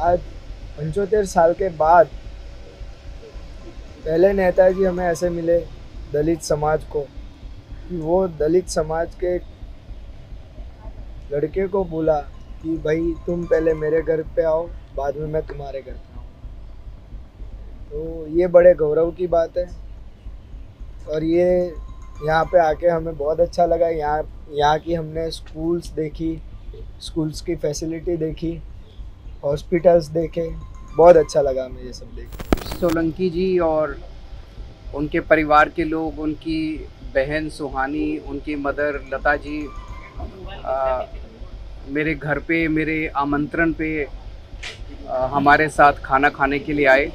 आज पंचोतेर साल के बाद पहले नेताजी हमें ऐसे मिले दलित समाज को कि वो दलित समाज के लड़के को बोला कि भाई तुम पहले मेरे घर पे आओ, बाद में मैं तुम्हारे घर पे आऊँ। तो ये बड़े गौरव की बात है। और ये यहाँ पे आके हमें बहुत अच्छा लगा। यहाँ यहाँ की हमने स्कूल्स देखी स्कूल्स की फैसिलिटी देखी। हॉस्पिटल्स देखे बहुत अच्छा लगा हमें ये सब देख। सोलंकी जी और उनके परिवार के लोग उनकी बहन सुहानी उनकी मदर लता जी आ, मेरे घर पे मेरे आमंत्रण पे आ, हमारे साथ खाना खाने के लिए आए।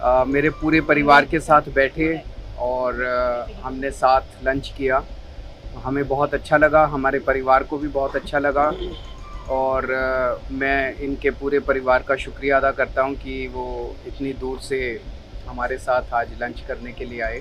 आ, मेरे पूरे परिवार के साथ बैठे और आ, हमने साथ लंच किया। हमें बहुत अच्छा लगा हमारे परिवार को भी बहुत अच्छा लगा। और मैं इनके पूरे परिवार का शुक्रिया अदा करता हूँ कि वो इतनी दूर से हमारे साथ आज लंच करने के लिए आए।